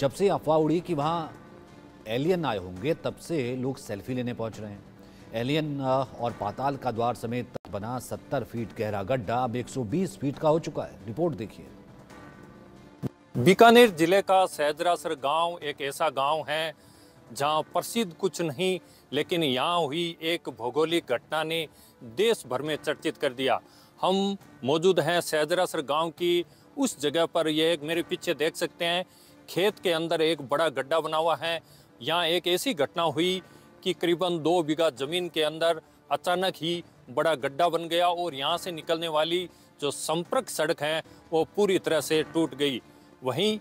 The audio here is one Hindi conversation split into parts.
जब से अफवाह उड़ी कि वहाँ एलियन आए होंगे, तब से लोग सेल्फी लेने पहुँच रहे हैं। एलियन और पाताल का द्वार समेत बना 70 फीट गहरा गड्ढा, अब 120 फीट का हो चुका है। रिपोर्ट देखिए। बीकानेर ज़िले का सैदरासर गाँव एक ऐसा गाँव है, जहाँ प्रसिद्ध कुछ नहीं, लेकिन यहाँ हुई एक भौगोलिक घटना ने देश भर में चर्चित कर दिया। हम मौजूद हैं सैदरासर गाँव की, उस जगह पर यह मेरे पीछे देख सकते हैं खेत के अंदर एक बड़ा गड्ढा बना हुआ है। यहाँ एक ऐसी घटना हुई कि करीबन दो बीघा ज़मीन के अंदर अचानक ही बड़ा गड्ढा बन गया और यहाँ से निकलने वाली जो संपर्क सड़क है, वो पूरी तरह से टूट गई। वहीं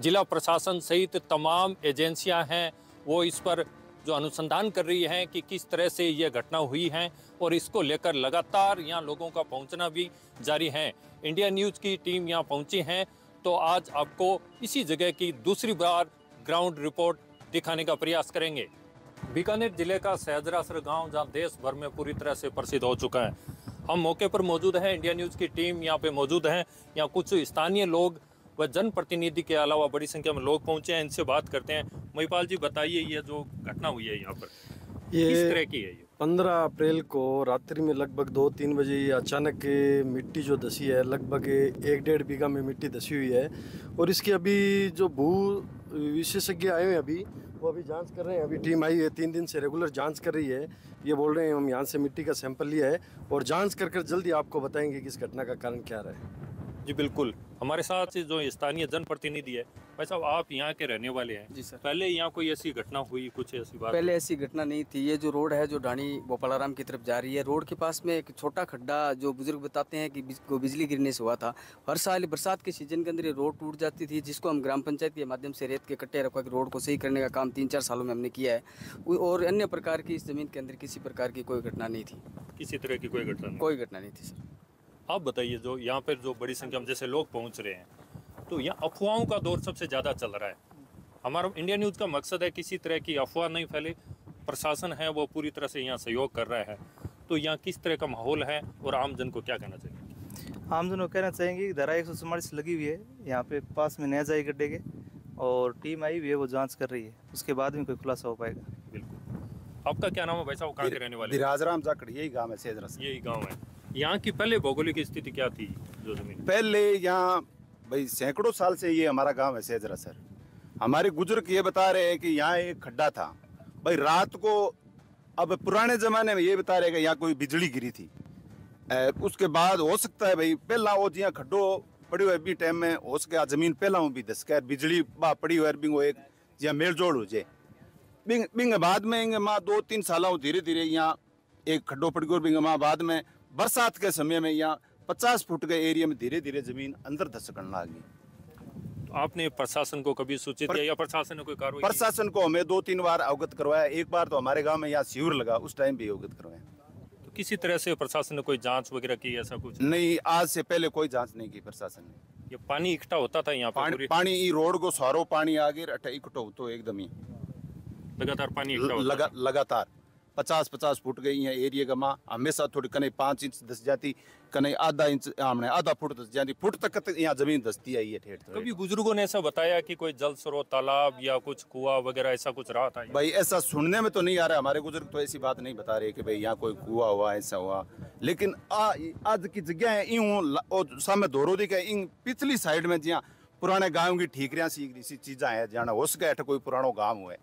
जिला प्रशासन सहित तमाम एजेंसियाँ हैं, वो इस पर जो अनुसंधान कर रही हैं कि किस तरह से ये घटना हुई है और इसको लेकर लगातार यहाँ लोगों का पहुँचना भी जारी है। इंडिया न्यूज़ की टीम यहाँ पहुँची हैं तो आज आपको इसी जगह की दूसरी बार ग्राउंड रिपोर्ट दिखाने का प्रयास करेंगे। बीकानेर ज़िले का सैदरासर गाँव जहाँ देश भर में पूरी तरह से प्रसिद्ध हो चुका है। हम मौके पर मौजूद हैं इंडिया न्यूज़ की टीम यहाँ पे मौजूद हैं। यहाँ कुछ स्थानीय लोग व जनप्रतिनिधि के अलावा बड़ी संख्या में लोग पहुँचे हैं इनसे बात करते हैं। महिपाल जी बताइए ये जो घटना हुई है यहाँ पर ये किस तरह की है ये? पंद्रह अप्रैल को रात्रि में लगभग दो तीन बजे अचानक मिट्टी जो धसी है, लगभग एक डेढ़ बीघा में मिट्टी धसी हुई है। और इसकी अभी जो भू विशेषज्ञ आए हैं अभी, वो अभी जाँच कर रहे हैं। अभी टीम आई है, तीन दिन से रेगुलर जाँच कर रही है। ये बोल रहे हैं, हम यहाँ से मिट्टी का सैंपल लिया है और जाँच कर कर जल्दी आपको बताएँगे कि इस घटना का कारण क्या रहा है। जी, बिल्कुल। हमारे साथ जो स्थानीय जनप्रतिनिधि है भाई साहब आप यहाँ के रहने वाले हैं। जी सर। पहले यहाँ कोई ऐसी घटना हुई कुछ ऐसी बात? पहले ऐसी घटना नहीं थी। ये जो रोड है जो ढाणी गोपालाराम की तरफ़ जा रही है रोड के पास में एक छोटा खड्डा जो बुज़ुर्ग बताते हैं कि बिज, को बिजली गिरने से हुआ था। हर साल बरसात के सीज़न के अंदर ये रोड टूट जाती थी जिसको हम ग्राम पंचायत के माध्यम से रेत के कट्टे रखवा के रोड को सही करने का काम तीन चार सालों में हमने किया है। और अन्य प्रकार की इस ज़मीन के अंदर किसी प्रकार की कोई घटना नहीं थी। किसी तरह की कोई घटना कोई घटना नहीं थी सर। आप बताइए जो यहाँ पर जो बड़ी संख्या में जैसे लोग पहुँच रहे हैं तो यहाँ अफवाहों का दौर सबसे ज़्यादा चल रहा है। हमारा इंडिया न्यूज़ का मकसद है किसी तरह की अफवाह नहीं फैले प्रशासन है वो पूरी तरह से यहाँ सहयोग कर रहा है। तो यहाँ किस तरह का माहौल है और आम जन को क्या कहना चाहिए? आमजन को कहना चाहेंगे कि धारा एक सौ लगी हुई है यहाँ पे पास में नया जाए गड्ढे के और टीम आई हुई है वो जाँच कर रही है। उसके बाद में कोई खुलासा हो पाएगा। बिल्कुल। आपका क्या नाम है भाई साहब? कहाँ के रहने वाले हैं? धीराजराम जाकड़ यही गाँव है सेजरा यही गाँव है। यहाँ की पहले भौगोलिक स्थिति क्या थी जो ज़मीन? पहले यहाँ भाई सैकड़ों साल से ये हमारा गाँव है सेजरा सर। हमारे बुज़ुर्ग ये बता रहे हैं कि यहाँ एक खड्डा था। भाई रात को अब पुराने जमाने में ये बता रहे हैं कि यहाँ कोई बिजली गिरी थी। ए, उसके बाद हो सकता है भाई पहला वो जिया खड्डो पड़ी हुए भी टाइम में हो सके ज़मीन पहला हूँ भी दस के बिजली बा पड़ी हुई बिंगो एक जिया मेल जोड़ हो जाए। बिंग बिंग बाद में माँ दो तीन साल धीरे धीरे यहाँ एक खड्डो पड़ गया बिंग माँ बाद में बरसात के समय में यहाँ पचास फुट के एरिया में धीरे धीरे ज़मीन अंदर धसकने लगी तो आपने प्रशासन को कभी सूचित किया या प्रशासन ने कोई कार्रवाई प्रशासन को हमें दो तीन बार अवगत करवाया। एक बार तो हमारे गाँव में यहाँ शिविर लगा उस टाइम भी अवगत करवाया। तो किसी तरह से प्रशासन ने कोई जाँच वगैरह की ऐसा कुछ? नहीं आज से पहले कोई जाँच नहीं की प्रशासन ने। ये पानी इकट्ठा होता था यहाँ पानी पूरी पानी रोड को सारो पानी आगे इकट्ठो तो एकदम ही। लगातार पानी लगा, लगातार। पचास पचास फुट गई है एरिया का माँ। हमेशा थोड़ी कने पाँच इंच दस जाती कने आधा इंच हमने आधा फुट दस जाती। फुट तक तक यहाँ ज़मीन दसती आई है ठेठ कभी बुज़ुर्गों ने ऐसा बताया कि कोई जल स्रोत तालाब या कुछ कुआ वगैरह ऐसा कुछ रहा था? भाई ऐसा सुनने में तो नहीं आ रहा। हमारे बुज़ुर्ग तो ऐसी बात नहीं बता रहे कि भाई यहाँ कोई कुआ हुआ ऐसा हुआ। लेकिन आ, आज की जगह है यूँ सामने धोरो दी पिछली साइड में जहाँ पुराने गाँव की ठीकरियाँ सी चीजा है जाना हो सके अठ कोई पुरानो गाँव हुए।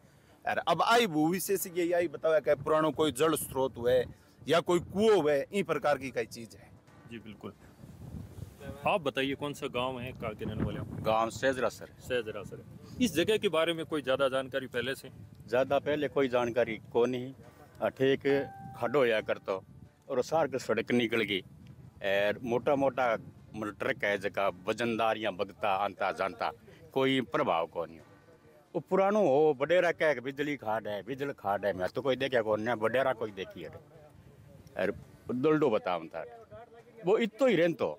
अरे अब आई भू विशेषज्ञ यही बताया कि पुरानो कोई जल स्रोत हुए या कोई कुओं हुए इन प्रकार की कई चीज़ है। जी बिल्कुल। आप बताइए कौन सा गाँव है कहाँ के रहने वाले आप? गाँव सेजरा सर। सहजरा सर। इस जगह के बारे में कोई ज़्यादा जानकारी पहले से? ज़्यादा पहले कोई जानकारी को नहीं अठे एक खड्डो होया करतो और सार के सड़क निकल गई। और मोटा मोटा मतलब ट्रक है जगह वजनदार या बगता आंता जानता कोई प्रभाव को नहीं वो पुरानो हो बडेरा कह बिजली खाड है बिजली खाड है मैं तो कोई देखा कौन बडेरा कोई देखी है और दुलडो बताऊँ था वो इतो ही रहन तो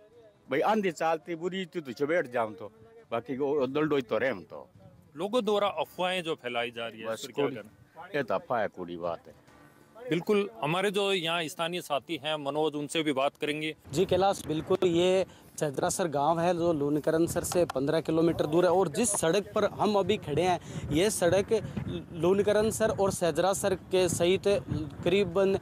भाई आंधी चालती बुरी थी तो चबेट जाऊँ तो बाकी वो दुलडो तो तो लोगों द्वारा अफवाहें जो फैलाई जा रही है ये तो अफवाह है कूड़ी बात है बिल्कुल हमारे जो यहाँ स्थानीय साथी हैं मनोज उनसे भी बात करेंगे जी कैलाश बिल्कुल ये सैदरासर गाँव है, जो लूनकरनसर से 15 किलोमीटर दूर है और जिस सड़क पर हम अभी खड़े हैं, ये सड़क लूनकरनसर और सैदरासर के सहित करीबन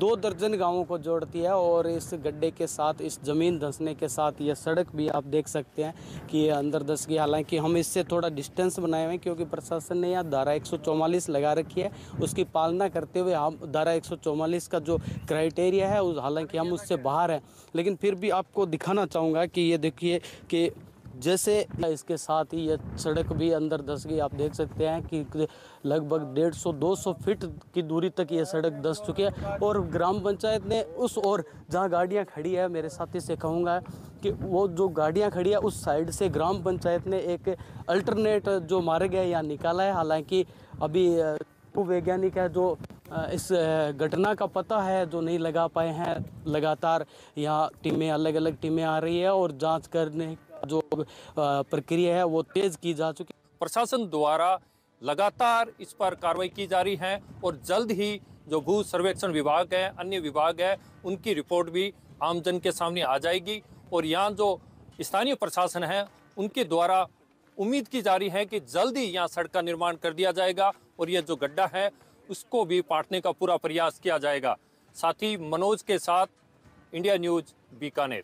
दो दर्जन गाँवों को जोड़ती है और इस गड्ढे के साथ, इस ज़मीन धंसने के साथ ये सड़क भी आप देख सकते हैं कि ये अंदर धस गई। हालाँकि हम इससे थोड़ा डिस्टेंस बनाए हुए हैं क्योंकि प्रशासन ने यहाँ धारा एक सौ चौवालीस लगा रखी है। उसकी पालना करते हुए हम धारा एक सौ चौवालीस का जो क्राइटेरिया है हालाँकि हम उससे बाहर हैं, लेकिन फिर भी आपको दिखाना चाहूँगा कि ये देखिए कि जैसे इसके साथ ही ये सड़क भी अंदर धस गई, आप देख सकते हैं कि लगभग डेढ़ सौ, दो सौ फीट की दूरी तक ये सड़क धस चुकी है और ग्राम पंचायत ने उस और जहाँ गाड़ियाँ खड़ी है, मेरे साथी से कहूँगा कि वो जो गाड़ियाँ खड़ी है, उस साइड से ग्राम पंचायत ने एक अल्टरनेट जो मार्ग है यहाँ निकाला है। हालाँकि अभी वैज्ञानिक है जो इस घटना का पता है, जो नहीं लगा पाए हैं, लगातार यहाँ टीमें अलग अलग टीमें आ रही है और जाँच करने का जो प्रक्रिया है, वो तेज की जा चुकी है। प्रशासन द्वारा लगातार इस पर कार्रवाई की जा रही है और जल्द ही जो भू सर्वेक्षण विभाग है, अन्य विभाग है, उनकी रिपोर्ट भी आमजन के सामने आ जाएगी और यहाँ जो स्थानीय प्रशासन है, उनके द्वारा उम्मीद की जा रही है कि जल्द ही यहाँ सड़क का निर्माण कर दिया जाएगा और यह जो गड्ढा है उसको भी पाटने का पूरा प्रयास किया जाएगा। साथ ही मनोज के साथ इंडिया न्यूज़ बीकानेर।